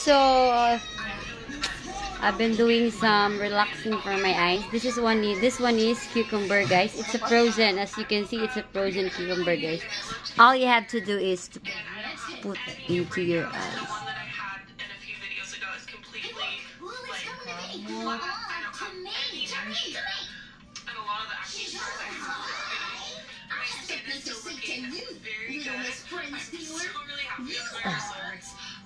So, uh, I've been doing some relaxing for my eyes. This is one. This one is cucumber, guys. It's a frozen. As you can see, it's a frozen cucumber, guys. All you have to do is to put into your eyes.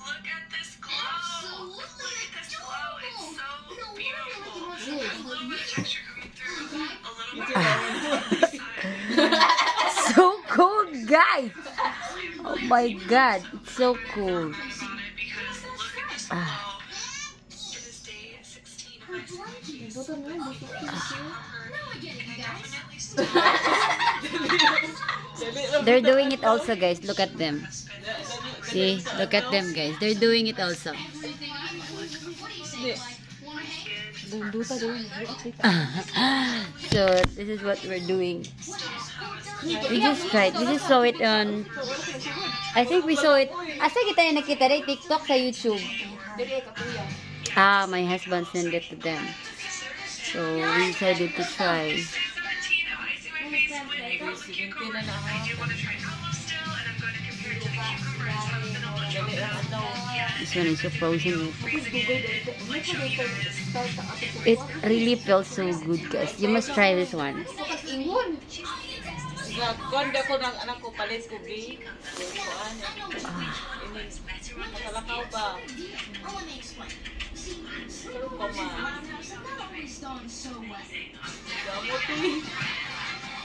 Look at this glow. Look at this glow. It's so beautiful. I love that texture coming through. A little bit So cool, guys. Oh my god, it's so cool. on it because look at this glow. It is day 16 of my They're doing it also, guys. Look at them. See? Look at them, guys. They're doing it also. so, this is what we're doing. We just tried. We just saw it on... I think we saw it... Asa kita yung nakita rin? TikTok sa YouTube. Ah, my husband sent it to them. So, we decided to try. The cucumber. I do want to try apple still, and I'm going to compare it to the cucumber and some vanilla chocolate. This one is so frozen. It really feels so good, guys. You must try this one. Kuan ko ng anak ko palit ko gi. Kuan. Ba? Pero. Gamot ni.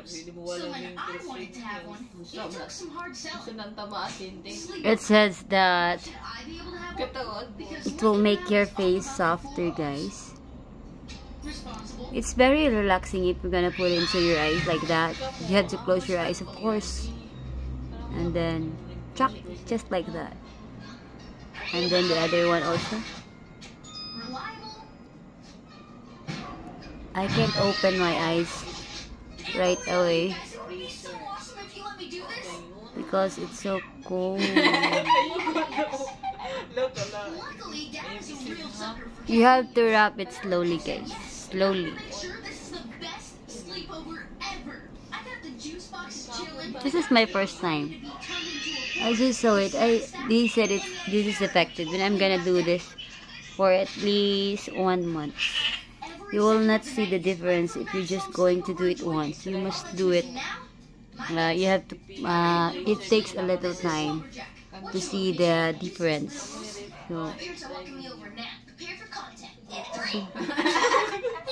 Matay, hindi mo wala yung perfect. Gusto nang tamaan hindi. It says that it will make your face softer, guys. It's very relaxing if you're gonna put it into your eyes like that. You have to close your eyes, of course. And then, chuck, just like that. And then the other one also. I can't open my eyes right away because it's so cold. You have to wrap it slowly, guys. Slowly. This is my first time. I just saw it. I they said it. This is effective, and I'm gonna do this for at least one month. You will not see the difference if you're just going to do it once. You must do it. Uh, you have to. Uh, it takes a little time to see the difference. So.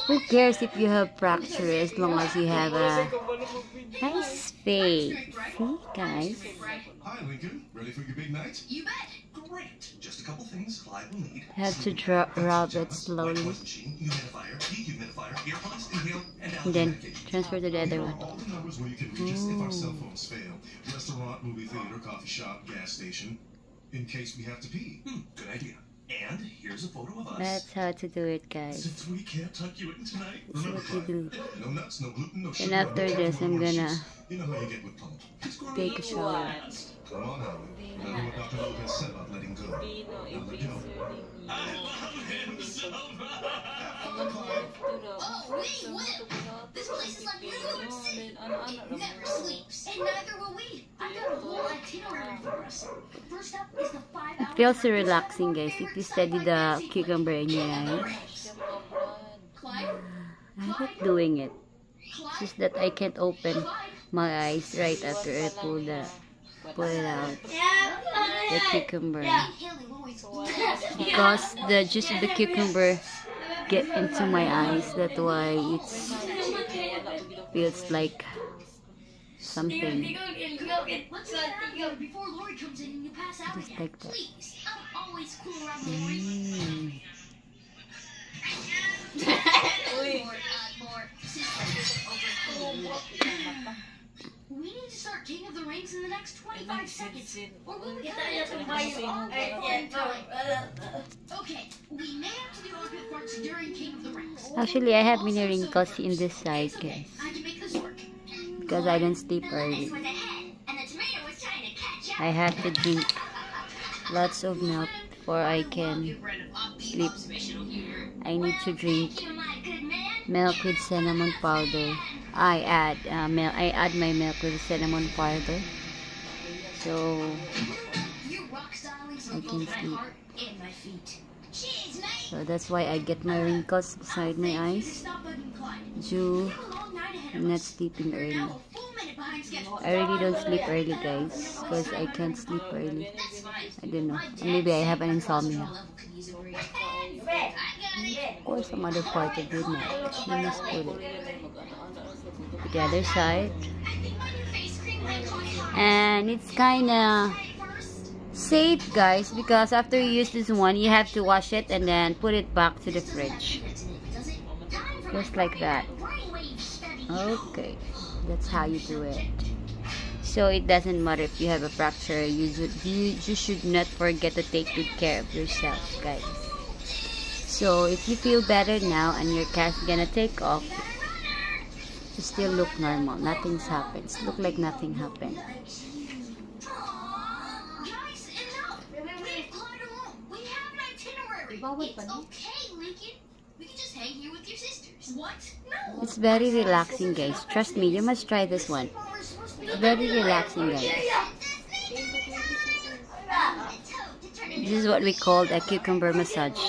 Who cares if you have fracture as long as you have a nice face? See, guys? Hi, Lincoln. Ready for your big night? You bet. Great. Just a couple things Clyde will need. Have to dra- rub it slowly. voice machine, humidifier, dehumidifier, earpods, inhale, and And then transfer to the other one. all the numbers where you can reach us if our cell phones fail. Restaurant, movie theater, coffee shop, gas station. In case we have to pee. Hmm, good idea. And here's a photo of us. That's how to do it, guys. Since we can't tuck you in tonight, That's remember, what you do. no nuts, no gluten, no And after no this, I'm gonna juice. You know how you get with pumped. Just go around Take a shower. Come on, Howard. Remember what Dr. Lopez said about letting go. Now let go. Oh, this place is like New York City. It never sleeps. And neither will we. I've got a whole itinerary for us. First up is the five hour. It feels so relaxing, guys. If you study the cucumber in your eyes. Clyde? I like doing it. It's just that I can't open my eyes right after I pull the pull it out. The uh, cucumber. Because the juice of the cucumber get into my eyes. That's why it feels like something. Just like that. We need to start King of the Rings in the next 25 seconds, or we'll Okay, we may have to do parts during King of the Rings. Actually, I have many wrinkles in this side, guys. Because I didn't sleep early. with a head, and the tomato was trying to catch up. I have to drink lots of milk before I can sleep. I need to drink my good man. milk with cinnamon powder. I add uh, milk. I add my milk with cinnamon powder. So You rock stylings I can sleep. heart my feet. So that's why I get my wrinkles beside my eyes due I'm not sleeping early. I really don't sleep early, guys, because I can't sleep early. I don't know. Maybe I have an insomnia. Or some other part of good night. You must put it. The other side. And it's kinda safe, guys, because after you use this one, you have to wash it and then put it back to the fridge. Just like that. Okay, that's how you do it. So it doesn't matter if you have a fracture. You should, you, you should not forget to take good care of yourself, guys. So if you feel better now and your cat's gonna take off, you still look normal. Nothing's happened. Look like nothing happened. Guys, enough! Leave Clyde alone. We have an itinerary. Bawal It's pa din. okay, Lincoln. It's very relaxing, guys. Trust me, you must try this one. Very relaxing, guys. This is what we call a cucumber massage.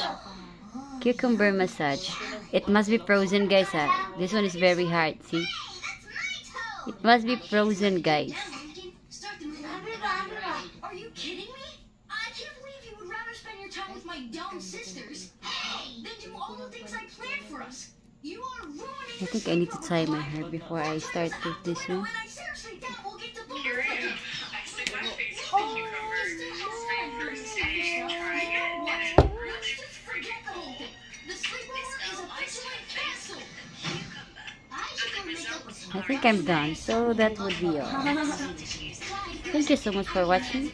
Cucumber massage. It must be frozen, guys. Ah. This one is very hard. See? It must be frozen, guys. Lincoln, start the movie. Are you kidding me? I can't believe you would rather spend time with my dumb sisters. Hey, than do all the things I planned for us. You are ruining I think I need to tie my hair before I start with this one. And I seriously doubt we'll get to book You're it. in. I stick my face oh, in Oh, the cucumber. Same first day. Try Let's again. just forget the whole thing. The sleepover is officially canceled. I should go make up with I think I'm done. So that would be all. Thank you so much for watching.